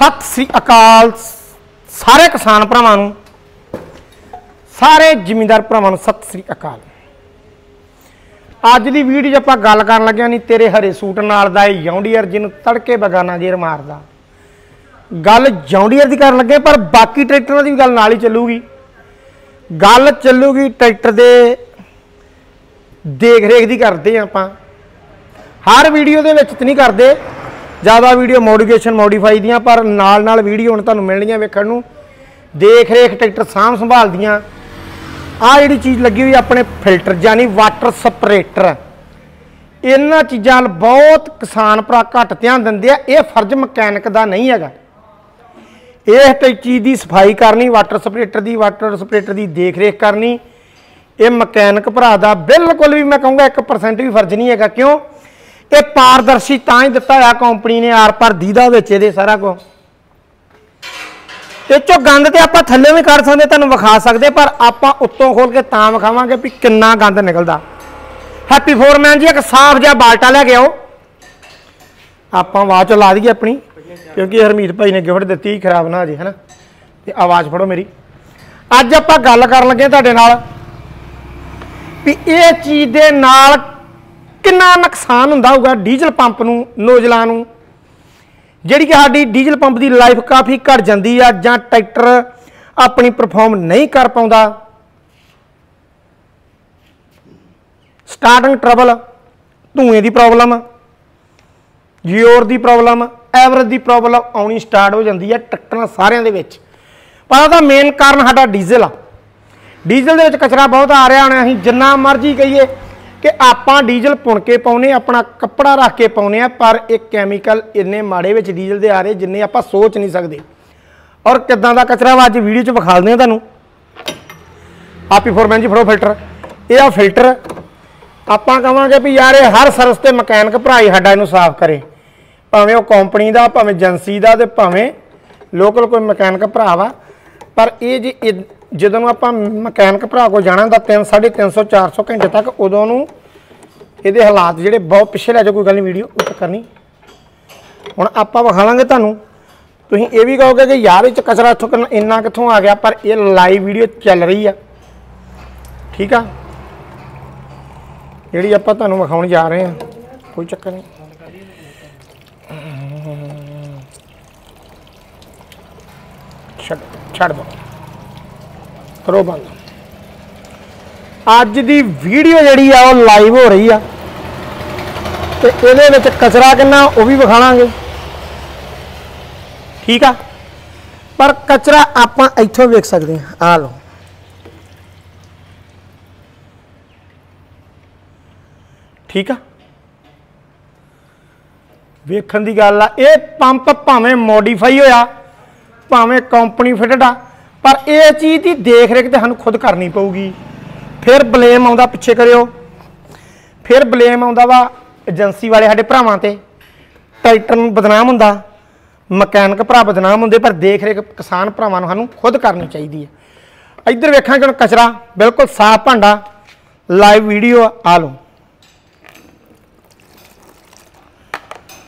ਸਤਿ ਸ੍ਰੀ ਅਕਾਲ ਸਾਰੇ ਕਿਸਾਨ ਭਰਾਵਾਂ ਨੂੰ, ਸਾਰੇ ਜ਼ਿਮੀਂਦਾਰ ਭਰਾਵਾਂ ਨੂੰ ਸਤਿ ਸ੍ਰੀ ਅਕਾਲ। ਅੱਜ ਦੀ ਵੀਡੀਓ 'ਚ ਆਪਾਂ ਗੱਲ ਕਰਨ ਲੱਗਿਆ ਨਹੀਂ ਤੇਰੇ ਹਰੇ ਸੂਟ ਨਾਲ ਦਾ ਇਹ ਜੌਂਡੀਅਰ ਜਿਹਨੂੰ ਤੜਕੇ ਬਗਾਨਾ ਜੇਰ ਮਾਰਦਾ। ਗੱਲ ਜੌਂਡੀਅਰ ਦੀ ਕਰਨ ਲੱਗੇ ਪਰ ਬਾਕੀ ਟਰੈਕਟਰਾਂ ਦੀ ਵੀ ਗੱਲ ਨਾਲ ਹੀ ਚੱਲੂਗੀ। ਗੱਲ ਚੱਲੂਗੀ ਟਰੈਕਟਰ ਦੇ ਦੇਖ ਰੇਖ ਦੀ ਕਰਦੇ ਹਾਂ ਆਪਾਂ। ਹਰ ਵੀਡੀਓ ਦੇ ਵਿੱਚ ਤੇ ਨਹੀਂ ਕਰਦੇ। ਜ਼ਿਆਦਾ ਵੀਡੀਓ ਮੋਡੀਫਿਕੇਸ਼ਨ ਮੋਡੀਫਾਈ ਦੀਆਂ, ਪਰ ਨਾਲ ਨਾਲ ਵੀਡੀਓ ਹੁਣ ਤੁਹਾਨੂੰ ਮਿਲਣੀਆਂ ਵੇਖਣ ਨੂੰ। ਦੇਖ ਰੇਖ ਟਰੈਕਟਰ ਸਾਂਭ ਸੰਭਾਲਦੀਆਂ ਆ ਜਿਹੜੀ ਚੀਜ਼ ਲੱਗੀ ਹੋਈ ਆਪਣੇ ਫਿਲਟਰ ਯਾਨੀ ਵਾਟਰ ਸਪਰੇਟਰ ਇਹਨਾਂ ਚੀਜ਼ਾਂ ਵੱਲ ਬਹੁਤ ਕਿਸਾਨ ਭਰਾ ਘੱਟ ਧਿਆਨ ਦਿੰਦੇ ਆ, ਇਹ ਫਰਜ਼ ਮਕੈਨਿਕ ਦਾ ਨਹੀਂ ਹੈਗਾ। ਇਹ ਚੀਜ਼ ਦੀ ਸਫ਼ਾਈ ਕਰਨੀ ਵਾਟਰ ਸਪਰੇਟਰ ਦੀ ਵਾਟਰ ਸਪਰੇਟਰ ਦੀ ਦੇਖ ਰੇਖ ਕਰਨੀ, ਇਹ ਮਕੈਨਿਕ ਭਰਾ ਦਾ ਬਿਲਕੁਲ ਵੀ ਮੈਂ ਕਹੂੰਗਾ 1% ਵੀ ਫਰਜ਼ ਨਹੀਂ ਹੈਗਾ। ਕਿਉਂ? ਇਹ ਪਾਰਦਰਸ਼ੀ ਤਾਂ ਹੀ ਦਿੱਤਾ ਹੋਇਆ ਕੰਪਨੀ ਨੇ ਆਰ ਪਰ ਦੀਦਾ ਵਿੱਚ ਇਹਦੇ ਸਾਰਾ ਕੁਝ ਇਹ ਚੋਂ ਗੰਦ ਤੇ ਆਪਾਂ ਥੱਲੇ ਵੀ ਕਰ ਸਕਦੇ, ਤੁਹਾਨੂੰ ਵਿਖਾ ਸਕਦੇ, ਪਰ ਆਪਾਂ ਉੱਤੋਂ ਖੋਲ ਕੇ ਤਾਂ ਵਿਖਾਵਾਂਗੇ ਵੀ ਕਿੰਨਾ ਗੰਦ ਨਿਕਲਦਾ। ਹੈਪੀ ਫੋਰਮੈਨ ਜੀ, ਇੱਕ ਸਾਫ਼ ਜਿਹਾ ਬਾਲਟਾ ਲੈ ਕੇ ਆਓ। ਆਪਾਂ ਆਵਾਜ਼ ਚ ਲਾ ਦਈਏ ਆਪਣੀ, ਕਿਉਂਕਿ ਹਰਮੀਤ ਭਾਈ ਨੇ ਗਿਫਟ ਦਿੱਤੀ, ਖਰਾਬ ਨਾ ਹੋ ਜੇ, ਹਨਾ? ਤੇ ਆਵਾਜ਼ ਫੜੋ ਮੇਰੀ। ਅੱਜ ਆਪਾਂ ਗੱਲ ਕਰਨ ਲੱਗੇ ਤੁਹਾਡੇ ਨਾਲ ਵੀ ਇਹ ਚੀਜ਼ ਦੇ ਨਾਲ ਕਿੰਨਾ ਨੁਕਸਾਨ ਹੁੰਦਾ ਹੋਊਗਾ ਡੀਜ਼ਲ ਪੰਪ ਨੂੰ, ਨੋਜ਼ਲਾਂ ਨੂੰ? ਜਿਹੜੀ ਕਿ ਸਾਡੀ ਡੀਜ਼ਲ ਪੰਪ ਦੀ ਲਾਈਫ ਕਾਫੀ ਘਟ ਜਾਂਦੀ ਆ ਜਾਂ ਟਰੈਕਟਰ ਆਪਣੀ ਪਰਫਾਰਮ ਨਹੀਂ ਕਰ ਪਾਉਂਦਾ? ਸਟਾਰਟਿੰਗ ਟਰਬਲ ਧੂਏ ਦੀ ਪ੍ਰੋਬਲਮ ਜੀਓਰ ਦੀ ਪ੍ਰੋਬਲਮ ਐਵਰੇਜ ਦੀ ਪ੍ਰੋਬਲਮ ਆਉਣੀ ਸਟਾਰਟ ਹੋ ਜਾਂਦੀ ਹੈ ਟਰੈਕਟਰਾਂ ਸਾਰਿਆਂ ਦੇ ਵਿੱਚ। ਪਰ ਉਹਦਾ ਮੇਨ ਕਾਰਨ ਸਾਡਾ ਡੀਜ਼ਲ ਆ। ਡੀਜ਼ਲ ਦੇ ਵਿੱਚ ਕਚਰਾ ਬਹੁਤ ਆ ਰਿਹਾ, ਹੁਣ ਅਸੀਂ ਜਿੰਨਾ ਮਰਜ਼ੀ ਕਹੀਏ ਕਿ ਆਪਾਂ ਡੀਜ਼ਲ ਪੁਣ ਕੇ ਪਾਉਨੇ ਆਪਣਾ ਕੱਪੜਾ ਰੱਖ ਕੇ ਪਾਉਨੇ ਆ, ਪਰ ਇਹ ਕੈਮੀਕਲ ਇੰਨੇ ਮਾੜੇ ਵਿੱਚ ਡੀਜ਼ਲ ਦੇ ਆ ਰਹੇ ਜਿੰਨੇ ਆਪਾਂ ਸੋਚ ਨਹੀਂ ਸਕਦੇ। ਔਰ ਕਿੱਦਾਂ ਦਾ ਕਚਰਾ ਵਾ, ਅੱਜ ਵੀਡੀਓ 'ਚ ਵਿਖਾ ਦਿੰਦੇ ਆ ਤੁਹਾਨੂੰ। ਆਪੀ ਫੋਰਮੈਨ ਜੀ, ਫੜੋ ਫਿਲਟਰ ਇਹ ਆ ਫਿਲਟਰ ਆਪਾਂ ਕਹਾਂਗੇ ਵੀ ਯਾਰ ਇਹ ਹਰ ਸਰਵਿਸ ਤੇ ਮਕੈਨਿਕ ਭਰਾ ਹੀ ਸਾਡਾ ਇਹਨੂੰ ਸਾਫ਼ ਕਰੇ। ਭਾਵੇਂ ਉਹ ਕੰਪਨੀ ਦਾ, ਭਾਵੇਂ ਏਜੰਸੀ ਦਾ ਤੇ ਭਾਵੇਂ ਲੋਕਲ ਕੋਈ ਮਕੈਨਿਕ ਭਰਾ ਵਾ। ਪਰ ਇਹ ਜੀ ਇਹ- ਜਦੋਂ ਨੂੰ ਆਪਾਂ ਮਕੈਨਿਕ ਭਰਾ ਕੋਲ ਜਾਣਾ ਹੁੰਦਾ 3 350 400 ਘੰਟੇ ਤੱਕ, ਉਦੋਂ ਨੂੰ ਇਹਦੇ ਹਾਲਾਤ ਜਿਹੜੇ ਬਹੁਤ ਪਿੱਛੇ ਲੈ ਜਾ ਕੋਈ ਗੱਲ ਨਹੀਂ, ਵੀਡੀਓ ਉੱਤੇ ਕਰਨੀ। ਹੁਣ ਆਪਾਂ ਵਿਖਾਵਾਂਗੇ ਤੁਹਾਨੂੰ। ਤੁਸੀਂ ਇਹ ਵੀ ਕਹੋਗੇ ਕਿ ਯਾਰ, ਇਹ ਚ ਕਚਰਾ ਇੱਥੋਂ ਕਿੰਨਾ- ਇੰਨਾ ਕਿੱਥੋਂ ਆ ਗਿਆ, ਪਰ ਇਹ ਲਾਈਵ ਵੀਡੀਓ ਚੱਲ ਰਹੀ ਆ। ਠੀਕ ਆ? ਜਿਹੜੀ ਆਪਾਂ ਤੁਹਾਨੂੰ ਵਿਖਾਉਣ ਜਾ ਰਹੇ ਹਾਂ ਕੋਈ ਚੱਕਰ ਨਹੀਂ। ਛੱਡ ਛੱਡ ਦੋ ਕਰੋ ਬੰਦ। ਅੱਜ ਦੀ ਵੀਡੀਓ ਜਿਹੜੀ ਆ, ਉਹ ਲਾਈਵ ਹੋ ਰਹੀ ਆ। ਤੇ ਇਹਦੇ ਵਿੱਚ ਕਚਰਾ ਕਿੰਨਾ, ਉਹ ਵੀ ਵਿਖਾਵਾਂਗੇ। ਠੀਕ ਆ? ਪਰ ਕਚਰਾ ਆਪਾਂ ਇੱਥੋਂ ਵੇਖ ਸਕਦੇ ਹਾਂ। ਆ ਲਓ। ਠੀਕ ਆ? ਵੇਖਣ ਦੀ ਗੱਲ ਆ, ਇਹ ਪੰਪ ਭਾਵੇਂ ਮੋਡੀਫਾਈ ਹੋਇਆ, ਭਾਵੇਂ ਕੰਪਨੀ ਫਿਟਡ ਆ। ਪਰ ਇਹ ਚੀਜ਼ ਦੀ ਦੇਖ ਰੇਖ ਤੇ ਸਾਨੂੰ ਖੁਦ ਕਰਨੀ ਪਊਗੀ। ਫਿਰ ਬਲੇਮ ਆਉਂਦਾ ਪਿੱਛੇ ਕਰਿਓ। ਫਿਰ ਬਲੇਮ ਆਉਂਦਾ ਵਾ ਏਜੰਸੀ ਵਾਲੇ ਸਾਡੇ ਭਰਾਵਾਂ ਤੇ। ਟਰੈਕਟਰ ਨੂੰ ਬਦਨਾਮ ਹੁੰਦਾ ਮਕੈਨਿਕ ਭਰਾ ਬਦਨਾਮ ਹੁੰਦੇ, ਪਰ ਦੇਖ ਰੇਖ ਕਿਸਾਨ ਭਰਾਵਾਂ ਨੂੰ ਸਾਨੂੰ ਖੁਦ ਕਰਨੀ ਚਾਹੀਦੀ ਹੈ। ਇੱਧਰ ਵੇਖਾਂਗੇ ਹੁਣ ਕਚਰਾ, ਬਿਲਕੁਲ ਸਾਫ਼ ਭਾਂਡਾ ਲਾਈਵ ਵੀਡੀਓ ਆ ਲਓ।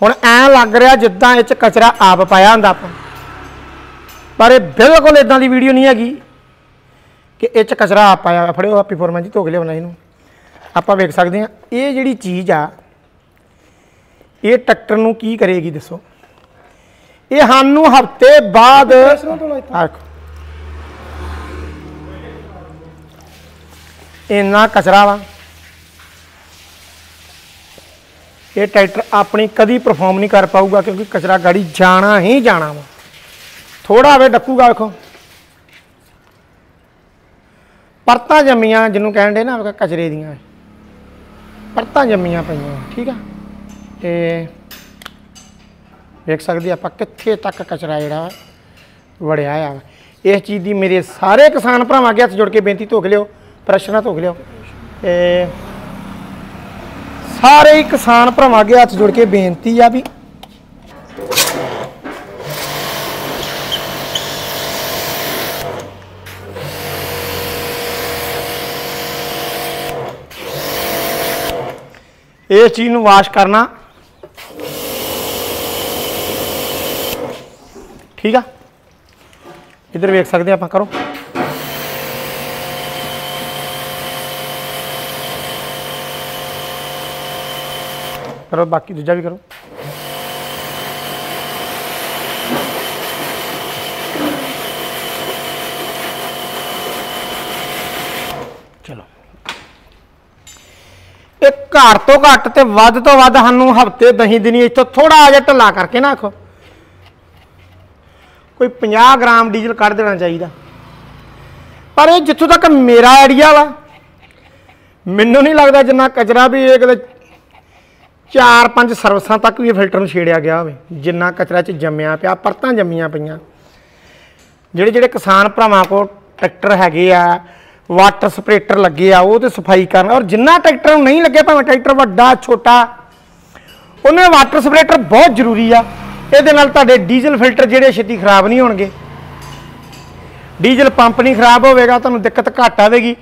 ਹੁਣ ਐ ਲੱਗ ਰਿਹਾ ਜਿੱਦਾਂ ਇਹ ਚ ਕਚਰਾ ਆਪ ਪਾਇਆ ਹੁੰਦਾ ਆਪਾਂ। ਪਰ ਇਹ ਬਿਲਕੁਲ ਇਦਾਂ ਦੀ ਵੀਡੀਓ ਨਹੀਂ ਹੈਗੀ ਕਿ ਇਹ ਚ ਕਚਰਾ ਆਪ ਪਾਇਆ। ਫੜਿਓ ਹੈਪੀ ਫੋਰਮੈਨ ਜੀ ਧੋ ਕੇ ਲਿਆਉਣਾ ਇਹਨੂੰ। ਆਪਾਂ ਵੇਖ ਸਕਦੇ ਹਾਂ ਇਹ ਜਿਹੜੀ ਚੀਜ਼ ਆ ਇਹ ਟਰੈਕਟਰ ਨੂੰ ਕੀ ਕਰੇਗੀ ਦੱਸੋ? ਇਹ ਸਾਨੂੰ ਹਫ਼ਤੇ ਬਾਅਦ। ਇੰਨਾ ਕਚਰਾ ਵਾ। ਇਹ ਟਰੈਕਟਰ ਆਪਣੀ ਕਦੀ ਪਰਫਾਰਮ ਨਹੀਂ ਕਰ ਪਾਊਗਾ ਕਿਉਂਕਿ ਕਚਰਾ ਗਾੜੀ ਜਾਣਾ ਹੀ ਜਾਣਾ ਵਾ। ਥੋੜਾ ਵੇ ਡੱਕੂਗਾ ਵੇਖੋ। ਪਰਤਾਂ ਜੰਮੀਆਂ, ਜਿਹਨੂੰ ਕਹਿਣ ਕਹਿੰਦੇ ਨਾ ਕਚਰੇ ਦੀਆਂ। ਪਰਤਾਂ ਜੰਮੀਆਂ ਪਈਆਂ, ਠੀਕ ਆ? ਤੇ ਵੇਖ ਸਕਦੇ ਆਪਾਂ ਕਿੱਥੇ ਤੱਕ ਕਚਰਾ ਜਿਹੜਾ ਵੜਿਆ ਆ। ਇਸ ਚੀਜ਼ ਦੀ ਮੇਰੇ ਸਾਰੇ ਕਿਸਾਨ ਭਰਾਵਾਂ ਅੱਗੇ ਹੱਥ ਜੋੜ ਕੇ ਬੇਨਤੀ ਧੋਕ ਲਿਓ, ਪ੍ਰਸ਼ਨਾਂ ਨਾਲ ਲਿਓ। ਤੇ ਸਾਰੇ ਹੀ ਕਿਸਾਨ ਭਰਾਵਾਂ ਅੱਗੇ ਹੱਥ ਜੋੜ ਕੇ ਬੇਨਤੀ ਆ ਵੀ ਇਸ ਚੀਜ਼ ਨੂੰ ਵਾਸ਼ ਕਰਨਾ। ਠੀਕ ਆ? ਇੱਧਰ ਵੇਖ ਸਕਦੇ ਆਪਾਂ, ਕਰੋ। ਕਰੋ, ਬਾਕੀ ਦੂਜਾ ਵੀ ਕਰੋ। ਚਲੋ। ਇਹ ਘੱਟ ਤੋਂ ਘੱਟ ਤੇ ਵੱਧ ਤੋਂ ਵੱਧ ਸਾਨੂੰ ਹਫ਼ਤੇ ਦਹੀਂ ਦਿਨੀ ਇੱਥੋਂ ਥੋੜਾ ਜਿਹਾ ਢਿੱਲਾ ਕਰਕੇ ਨਾ ਆਖੋ ਕੋਈ 50 ਗ੍ਰਾਮ ਡੀਜ਼ਲ ਕੱਢ ਦੇਣਾ ਚਾਹੀਦਾ। ਪਰ ਇਹ ਜਿੱਥੋਂ ਤੱਕ ਮੇਰਾ ਆਈਡੀਆ ਵਾ, ਮੈਨੂੰ ਨਹੀਂ ਲੱਗਦਾ ਜਿੰਨਾ ਕਚਰਾ ਵੀ ਇਹ ਕਿਤੇ ਚਾਰ ਪੰਜ ਸਰਵਿਸਾਂ ਤੱਕ ਵੀ ਇਹ ਫਿਲਟਰ ਨੂੰ ਛੇੜਿਆ ਗਿਆ ਹੋਵੇ, ਜਿੰਨਾ ਕਚਰਾ ਚ ਜੰਮਿਆ ਪਿਆ, ਪਰਤਾਂ ਜੰਮੀਆਂ ਪਈਆਂ। ਜਿਹੜੇ ਜਿਹੜੇ ਕਿਸਾਨ ਭਰਾਵਾਂ ਕੋਲ ਟਰੈਕਟਰ ਹੈਗੇ ਆ ਵਾਟਰ ਸਪਰੇਟਰ ਲੱਗੇ ਆ, ਉਹ ਤੇ ਸਫ਼ਾਈ ਕਰਨ। ਔਰ ਜਿੰਨਾ ਟਰੈਕਟਰ ਨੂੰ ਨਹੀਂ ਲੱਗਿਆ ਭਾਵੇਂ ਟਰੈਕਟਰ ਵੱਡਾ, ਛੋਟਾ, ਉਹਨੇ ਵਾਟਰ ਸਪਰੇਟਰ ਬਹੁਤ ਜ਼ਰੂਰੀ ਆ। ਇਹਦੇ ਨਾਲ ਤੁਹਾਡੇ ਡੀਜ਼ਲ ਫਿਲਟਰ ਜਿਹੜੇ ਛੇਤੀ ਖਰਾਬ ਨਹੀਂ ਹੋਣਗੇ। ਡੀਜ਼ਲ ਪੰਪ ਨਹੀਂ ਖਰਾਬ ਹੋਵੇਗਾ, ਤੁਹਾਨੂੰ ਦਿੱਕਤ ਘੱਟ ਆਵੇਗੀ।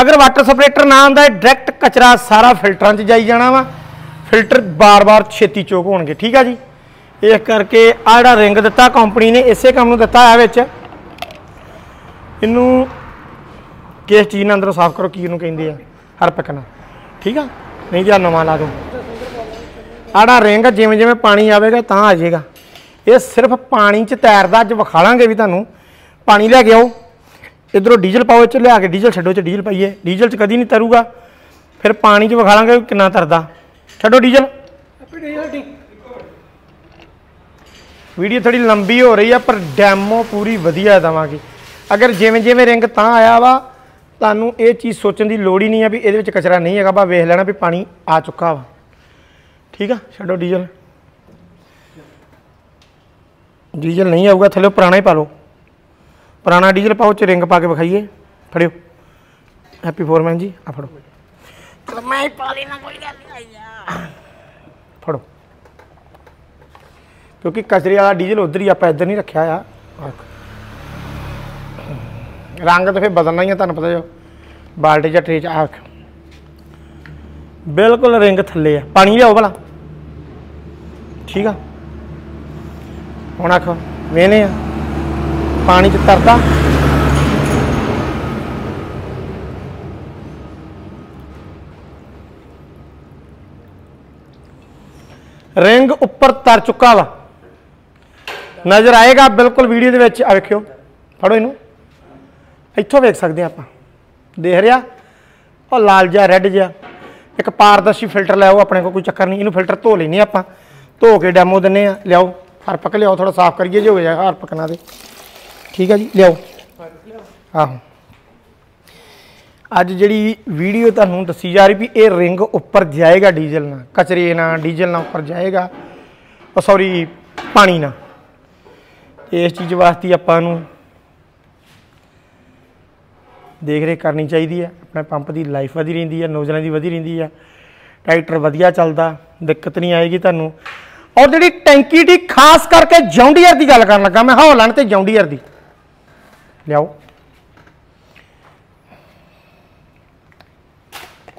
ਅਗਰ ਵਾਟਰ ਸਪਰੇਟਰ ਨਾ ਆਉਂਦਾ ਡਾਇਰੈਕਟ ਕਚਰਾ ਸਾਰਾ ਫਿਲਟਰਾਂ 'ਚ ਜਾਈ ਜਾਣਾ ਵਾ। ਫਿਲਟਰ ਬਾਰ-ਬਾਰ ਛੇਤੀ ਚੋਕ ਹੋਣਗੇ, ਠੀਕ ਆ ਜੀ? ਇਸ ਕਰਕੇ ਆ ਜਿਹੜਾ ਰਿੰਗ ਦਿੱਤਾ, ਕੰਪਨੀ ਨੇ ਇਸੇ ਕੰਮ ਨੂੰ ਦਿੱਤਾ ਹੈ ਵਿੱਚ। ਇਹਨੂੰ ਕਿਸ ਚੀਜ਼ ਨਾਲ ਅੰਦਰੋਂ ਸਾਫ਼ ਕਰੋ, ਕੀ ਉਹਨੂੰ ਕਹਿੰਦੇ ਆ? ਹਰਪਿਕ ਨਾਲ। ਠੀਕ ਆ? ਨਹੀਂ ਜਾਂ ਨਵਾਂ ਲਾ ਦੋ ਆੜਾ ਰਿੰਗ ਜਿਵੇਂ ਜਿਵੇਂ ਪਾਣੀ ਆਵੇਗਾ, ਤਾਂ ਆ ਜਾਏਗਾ। ਇਹ ਸਿਰਫ ਪਾਣੀ 'ਚ ਤੈਰਦਾ, ਅੱਜ ਵਿਖਾਲਾਂਗੇ ਵੀ ਤੁਹਾਨੂੰ। ਪਾਣੀ ਲੈ ਕੇ ਆਓ। ਇਧਰੋਂ ਡੀਜ਼ਲ ਪਾਓ ਇਹ 'ਚ ਲਿਆ ਕੇ ਡੀਜ਼ਲ ਛੱਡੋ ਚ ਡੀਜ਼ਲ ਪਾਈਏ। ਡੀਜ਼ਲ 'ਚ ਕਦੀ ਨਹੀਂ ਤਰੂਗਾ। ਫਿਰ ਪਾਣੀ 'ਚ ਵਿਖਾਲਾਂਗੇ ਵੀ ਕਿੰਨਾ ਤਰਦਾ। ਛੱਡੋ ਡੀਜ਼ਲ। ਵੀਡੀਓ ਥੋੜੀ ਲੰਬੀ ਹੋ ਰਹੀ ਆ, ਪਰ ਡੈਮੋ ਪੂਰੀ ਵਧੀਆ ਦਵਾਂਗੇ। ਅਗਰ ਜਿਵੇਂ ਜਿਵੇਂ ਰਿੰਗ ਤਾਂ ਆਇਆ ਵਾ ਤੁਹਾਨੂੰ ਇਹ ਚੀਜ਼ ਸੋਚਣ ਦੀ ਲੋੜ ਹੀ ਨਹੀਂ ਆ ਵੀ ਇਹਦੇ ਵਿੱਚ ਕਚਰਾ ਨਹੀਂ ਹੈਗਾ ਬਾ ਵੇਖ ਲੈਣਾ ਵੀ ਪਾਣੀ ਆ ਚੁੱਕਾ ਵਾ। ਠੀਕ ਆ? ਛੱਡੋ ਡੀਜ਼ਲ। ਡੀਜ਼ਲ ਨਹੀਂ ਆਊਗਾ ਥੱਲੇ ਪੁਰਾਣਾ ਹੀ ਪਾ ਲਓ। ਪੁਰਾਣਾ ਡੀਜ਼ਲ ਪਾਓ ਚ ਰਿੰਗ ਪਾ ਕੇ ਵਿਖਾਈਏ। ਫੜਿਓ। ਹੈਪੀ ਫੋਰਮੈਨ ਜੀ ਆ ਫੜੋ। ਚਲ ਮੈਂ ਹੀ ਪਾ ਲੈਣਾ ਕੋਈ ਗੱਲ ਨਹੀਂ ਆਇਆ ਫੜੋ। ਕਿਉਂਕਿ ਕਚਰੇ ਵਾਲਾ ਡੀਜ਼ਲ ਉਧਰ ਹੀ ਆਪਾਂ ਇੱਧਰ ਨਹੀਂ ਰੱਖਿਆ ਆ। ਰੰਗ ਤਾਂ ਫਿਰ ਬਦਲਣਾ ਹੀ ਆ, ਤੁਹਾਨੂੰ ਪਤਾ ਜੋ ਬਾਲਟੀ ਜਾਂ ਟਰੇ ਚ ਆ ਬਿਲਕੁਲ ਰਿੰਗ ਥੱਲੇ ਆ। ਪਾਣੀ ਲਿਆਓ ਭਲਾ। ਠੀਕ ਆ। ਹੁਣ ਆਖੋ ਵੇਨੇ ਆ। ਪਾਣੀ ਚ ਤਰਦਾ ਰਿੰਗ ਉੱਪਰ ਤਰ ਚੁੱਕਾ ਵਾ। ਨਜ਼ਰ ਆਏਗਾ ਬਿਲਕੁਲ ਵੀਡੀਓ ਦੇ ਵਿੱਚ। ਆ ਵੇਖਿਓ। ਫੜੋ ਇਹਨੂੰ। ਇੱਥੋਂ ਵੇਖ ਸਕਦੇ ਹਾਂ ਆਪਾਂ। ਦੇਖ ਰਿਹਾ? ਉਹ ਲਾਲ ਜਿਹਾ ਰੈੱਡ ਜਿਹਾ। ਇੱਕ ਪਾਰਦਰਸ਼ੀ ਫਿਲਟਰ ਲਿਆਓ ਆਪਣੇ ਕੋਲ ਕੋਈ ਚੱਕਰ ਨਹੀਂ। ਇਹਨੂੰ ਫਿਲਟਰ ਧੋ ਲੈਨੇ ਆਪਾਂ। ਧੋ ਕੇ ਡੈਮੋ ਦਿੰਨੇ ਆ ਲਿਆਓ। ਹਰਪਕ ਲਿਆਓ ਥੋੜਾ ਸਾਫ਼ ਕਰੀਏ ਜੇ ਹੋ ਜਾਏਗਾ ਹਰਪਕ ਨਾ ਦੇ। ਠੀਕ ਆ ਜੀ, ਲਿਆਓ। ਆਹੋ। ਅੱਜ ਜਿਹੜੀ ਵੀਡੀਓ ਤੁਹਾਨੂੰ ਦੱਸੀ ਜਾ ਰਹੀ ਵੀ ਇਹ ਰਿੰਗ ਉੱਪਰ ਜਾਏਗਾ ਡੀਜ਼ਲ ਨਾਲ। ਕਚਰੇ ਨਾਲ ਡੀਜ਼ਲ ਨਾਲ ਉੱਪਰ ਜਾਏਗਾ। ਉਹ ਸੌਰੀ ਪਾਣੀ ਨਾਲ। ਇਸ ਚੀਜ਼ ਵਾਸਤੇ ਆਪਾਂ ਨੂੰ ਦੇਖ ਰੇਖ ਕਰਨੀ ਚਾਹੀਦੀ ਹੈ, ਆਪਣੇ ਪੰਪ ਦੀ ਲਾਈਫ ਵਧੀ ਰਹਿੰਦੀ ਹੈ, ਨੋਜ਼ਲਾਂ ਦੀ ਵਧੀ ਰਹਿੰਦੀ ਹੈ, ਟਰੈਕਟਰ ਵਧੀਆ ਚੱਲਦਾ, ਦਿੱਕਤ ਨਹੀਂ ਆਏਗੀ ਤੁਹਾਨੂੰ। ਔਰ ਜਿਹੜੀ ਟੈਂਕੀ ਦੀ ਖਾਸ ਕਰਕੇ ਜੌਂਡੀਅਰ ਦੀ ਗੱਲ ਕਰਨ ਲੱਗਾ, ਮੈਂ ਹੌਲੈਂਡ ਤੇ ਜੌਂਡੀਅਰ ਦੀ। ਲਿਆਓ।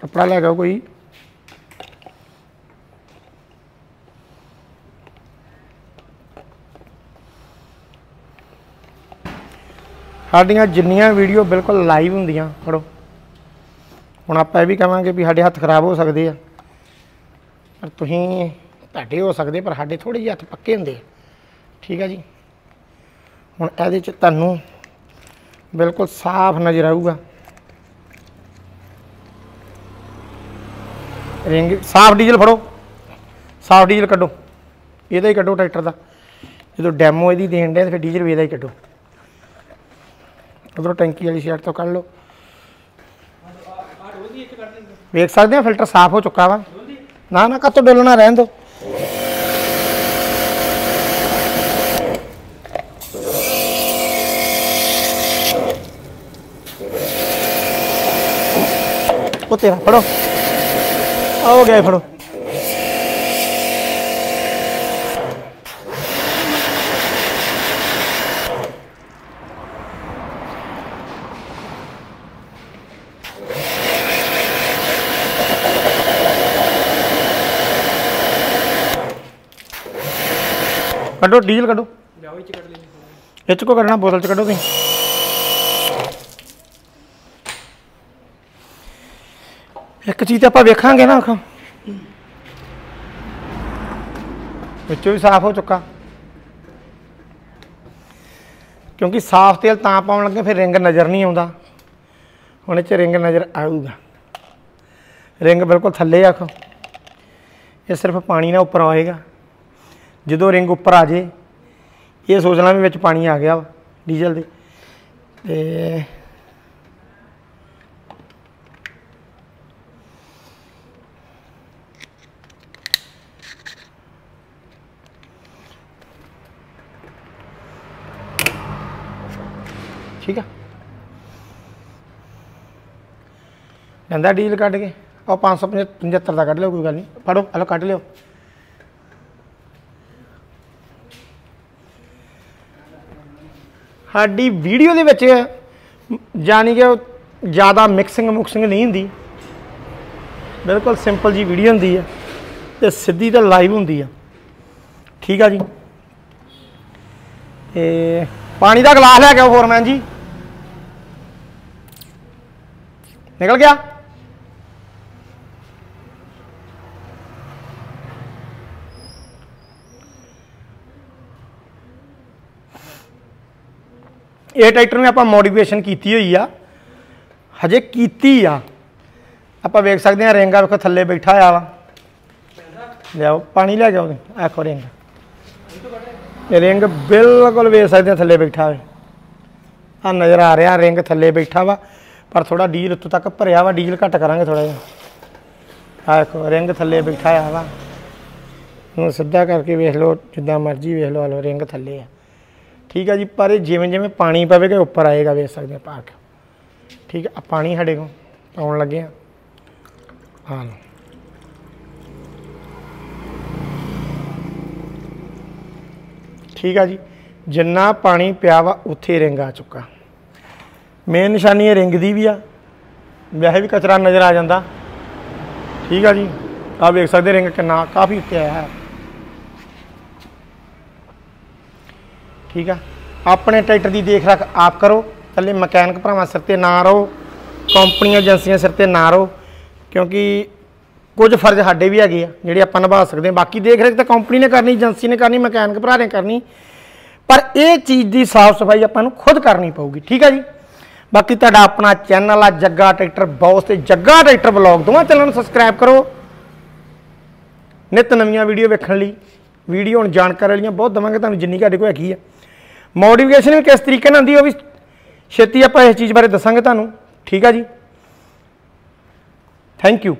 ਕੱਪੜਾ ਲੈ ਗਿਆ ਕੋਈ। ਸਾਡੀਆਂ ਜਿੰਨੀਆਂ ਵੀਡੀਓ ਬਿਲਕੁਲ ਲਾਈਵ ਹੁੰਦੀਆਂ, ਫੜੋ। ਹੁਣ ਆਪਾਂ ਇਹ ਵੀ ਕਹਾਂਗੇ ਵੀ ਸਾਡੇ ਹੱਥ ਖਰਾਬ ਹੋ ਸਕਦੇ ਆ। ਪਰ ਤੁਸੀਂ ਤੁਹਾਡੇ ਹੋ ਸਕਦੇ, ਪਰ ਸਾਡੇ ਥੋੜੇ ਜਿਹੇ ਹੱਥ ਪੱਕੇ ਹੁੰਦੇ ਆ। ਠੀਕ ਆ ਜੀ? ਹੁਣ ਇਹਦੇ ਚ ਤੁਹਾਨੂੰ ਬਿਲਕੁਲ ਸਾਫ਼ ਨਜ਼ਰ ਆਊਗਾ। ਰਿੰਗ, ਸਾਫ਼ ਡੀਜ਼ਲ ਫੜੋ। ਸਾਫ਼ ਡੀਜ਼ਲ ਕੱਢੋ। ਇਹਦਾ ਹੀ ਕੱਢੋ ਟਰੈਕਟਰ ਦਾ। ਜਦੋਂ ਡੈਮੋ ਇਹਦੀ ਦੇਣ ਦੇ ਫਿਰ ਡੀਜ਼ਲ ਵੀ ਇਹਦਾ ਹੀ ਕੱਢੋ। ਉਧਰੋਂ ਟੈਂਕੀ ਵਾਲੀ ਸਾਈਡ ਤੋਂ ਕੱਢ ਲਓ। ਵੇਖ ਸਕਦੇ ਆ ਫਿਲਟਰ ਸਾਫ਼ ਹੋ ਚੁੱਕਾ ਵਾ। ਨਾ ਨਾ ਕੱਤੋਂ ਡੋਲਣਾ, ਰਹਿਣ ਦਿਓ। ਉਹ ਤੇਰਾ ਫੜੋ। ਆ ਹੋ ਗਿਆ ਫੜੋ। ਕੱਢੋ ਡੀਜ਼ਲ ਕੱਢੋ। ਲਿਆਓ ਇਹ ਚ ਕੱਢ ਲੈਂਦੇ ਇਹ 'ਚ ਕੋ ਕੱਢਣਾ ਬੋਤਲ ਚ ਕੱਢੋ ਤੁਸੀਂ। ਇੱਕ ਚੀਜ਼ ਤਾਂ ਆਪਾਂ ਵੇਖਾਂਗੇ ਨਾ ਆਖੋ ਵਿੱਚੋਂ ਵੀ ਸਾਫ਼ ਹੋ ਚੁੱਕਾ। ਕਿਉਂਕਿ ਸਾਫ਼ ਤੇਲ ਤਾਂ ਪਾਉਣ ਲੱਗੇ ਫਿਰ ਰਿੰਗ ਨਜ਼ਰ ਨਹੀਂ ਆਉਂਦਾ। ਹੁਣ ਇਹ ਚ ਰਿੰਗ ਨਜ਼ਰ ਆਊਗਾ। ਰਿੰਗ ਬਿਲਕੁਲ ਥੱਲੇ ਆਖੋ ਇਹ ਸਿਰਫ ਪਾਣੀ ਨਾਲ ਉੱਪਰ ਆਏਗਾ। ਜਦੋਂ ਰਿੰਗ ਉੱਪਰ ਆ ਜੇ, ਇਹ ਸੋਚਣਾ ਵੀ ਵਿੱਚ ਪਾਣੀ ਆ ਗਿਆ ਵਾ, ਡੀਜ਼ਲ ਦੇ। ਤੇ ਠੀਕ ਆ? ਲੈਂਦਾ ਡੀਜ਼ਲ ਕੱਢ ਕੇ ਉਹ 575 ਦਾ ਕੱਢ ਲਿਓ, ਕੋਈ ਗੱਲ ਨਹੀਂ। ਫੜੋ ਹਲੋ ਕੱਢ ਲਿਓ। ਸਾਡੀ ਵੀਡੀਓ ਦੇ ਵਿੱਚ ਜਾਨੀ ਕਿ ਜ਼ਿਆਦਾ ਮਿਕਸਿੰਗ ਮੁਕਸਿੰਗ ਨਹੀਂ ਹੁੰਦੀ। ਬਿਲਕੁਲ ਸਿੰਪਲ ਜੀ ਵੀਡੀਓ ਹੁੰਦੀ ਹੈ ਤੇ ਸਿੱਧੀ ਤਾਂ ਲਾਈਵ ਹੁੰਦੀ ਆ। ਠੀਕ ਆ ਜੀ। ਤੇ ਪਾਣੀ ਦਾ ਗਲਾਸ ਲੈ ਕੇ ਆਓ ਫੋਰਮੈਨ ਜੀ। ਨਿਕਲ ਗਿਆ? ਇਹ ਟਰੈਕਟਰ ਨੇ ਆਪਾਂ ਮੋਡੀਫਿਕੇਸ਼ਨ ਕੀਤੀ ਹੋਈ ਆ। ਹਜੇ ਕੀਤੀ ਆ। ਆਪਾਂ ਵੇਖ ਸਕਦੇ ਆ, ਰਿੰਗਾ ਵੇਖੋ ਥੱਲੇ ਬੈਠਾ ਆ ਵਾ। ਲਿਆਓ, ਪਾਣੀ ਲੈ ਕੇ ਆਓ ਆਖੋ ਰਿੰਗ। ਇਹ ਰਿੰਗ ਬਿਲਕੁਲ ਵੇਖ ਸਕਦੇ ਆ, ਥੱਲੇ ਬੈਠਾ ਹੋਵੇ ਆ ਨਜ਼ਰ ਆ ਰਿਹਾ, ਰਿੰਗ ਥੱਲੇ ਬੈਠਾ ਵਾ। ਪਰ ਥੋੜਾ ਡੀਜ਼ਲ ਉੱਤੋਂ ਤੱਕ ਭਰਿਆ ਵਾ ਡੀਜ਼ਲ ਘੱਟ ਕਰਾਂਗੇ ਥੋੜਾ ਜਿਹਾ। ਆ ਦੇਖੋ, ਰਿੰਗ ਥੱਲੇ ਬੈਠਾ ਆ ਵਾ। ਨੂੰ ਸਿੱਧਾ ਕਰਕੇ ਵੇਖ ਲਓ, ਜਿੱਦਾਂ ਮਰਜ਼ੀ ਵੇਖ ਲਓ ਹਲੋ ਰਿੰਗ ਥੱਲੇ ਆ। ਠੀਕ ਆ ਜੀ, ਪਰ ਇਹ ਜਿਵੇਂ ਜਿਵੇਂ ਪਾਣੀ ਪਵੇਗਾ ਉੱਪਰ ਆਏਗਾ, ਵੇਖ ਸਕਦੇ ਆ ਪਾ ਕੇ ਠੀਕ ਆ ਪਾਣੀ ਸਾਡੇ ਕੋਲ ਆਉਣ ਲੱਗੇ ਆ। ਹਾਂ। ਲਓ ਠੀਕ ਆ ਜੀ, ਜਿੰਨਾ ਪਾਣੀ ਪਿਆ ਵਾ, ਉੱਥੇ ਰਿੰਗ ਆ ਚੁੱਕਾ। ਮੇਨ ਨਿਸ਼ਾਨੀ ਇਹ ਰਿੰਗ ਦੀ ਵੀ ਆ। ਵੈਸੇ ਵੀ ਕਚਰਾ ਨਜ਼ਰ ਆ ਜਾਂਦਾ। ਠੀਕ ਆ ਜੀ ਆ ਵੇਖ ਸਕਦੇ ਰਿੰਗ ਕਿੰਨਾ, ਕਾਫੀ ਉੱਤੇ ਆਇਆ ਹੈ। ਠੀਕ ਆ? ਆਪਣੇ ਟਰੈਕਟਰ ਦੀ ਦੇਖ ਰਖ ਆਪ ਕਰੋ। ਥੱਲੇ ਮਕੈਨਿਕ ਭਰਾਵਾਂ ਸਿਰ ਤੇ ਨਾ ਰਹੋ। ਕੰਪਨੀਆਂ ਏਜੰਸੀਆਂ ਸਿਰ ਤੇ ਨਾ ਰਹੋ। ਕਿਉਂਕਿ ਕੁਝ ਫਰਜ਼ ਸਾਡੇ ਵੀ ਹੈਗੇ ਆ, ਜਿਹੜੇ ਆਪਾਂ ਨਿਭਾ ਸਕਦੇ ਹਾਂ। ਬਾਕੀ ਦੇਖ ਰੇਖ ਤਾਂ ਕੰਪਨੀ ਨੇ ਕਰਨੀ, ਏਜੰਸੀ ਨੇ ਕਰਨੀ, ਮਕੈਨਿਕ ਭਰਾ ਨੇ ਕਰਨੀ। ਪਰ ਇਹ ਚੀਜ਼ ਦੀ ਸਾਫ਼ ਸਫ਼ਾਈ ਆਪਾਂ ਨੂੰ ਖੁਦ ਕਰਨੀ ਪਊਗੀ। ਠੀਕ ਆ ਜੀ? ਬਾਕੀ ਤੁਹਾਡਾ ਆਪਣਾ ਚੈਨਲ ਆ, ਜੱਗਾ ਟਰੈਕਟਰ ਬੌਸ ਤੇ ਜੱਗਾ ਟਰੈਕਟਰ ਬਲੌਗ। ਦੋਵਾਂ ਚੈਨਲ ਨੂੰ ਸਬਸਕ੍ਰਾਈਬ ਕਰੋ। ਨਿਤ ਨਵੀਆਂ ਵੀਡੀਓ ਵੇਖਣ ਲਈ, ਵੀਡੀਓ ਹੁਣ ਜਾਣਕਾਰੀ ਵਾਲੀਆਂ ਬਹੁਤ ਦਵਾਂਗੇ। ਤੁਹਾਨੂੰ ਜਿੰਨੀ ਸਾਡੇ ਕੋਲ ਹੈਗੀ ਆ। ਮੋਡੀਫਿਕੇਸ਼ਨ ਵੀ ਕਿਸ ਤਰੀਕੇ ਨਾਲ ਹੁੰਦੀ ਉਹ ਵੀ ਛੇਤੀ ਆਪਾਂ ਇਸ ਚੀਜ਼ ਬਾਰੇ ਦੱਸਾਂਗੇ ਤੁਹਾਨੂੰ। ਠੀਕ ਆ ਜੀ? Thank you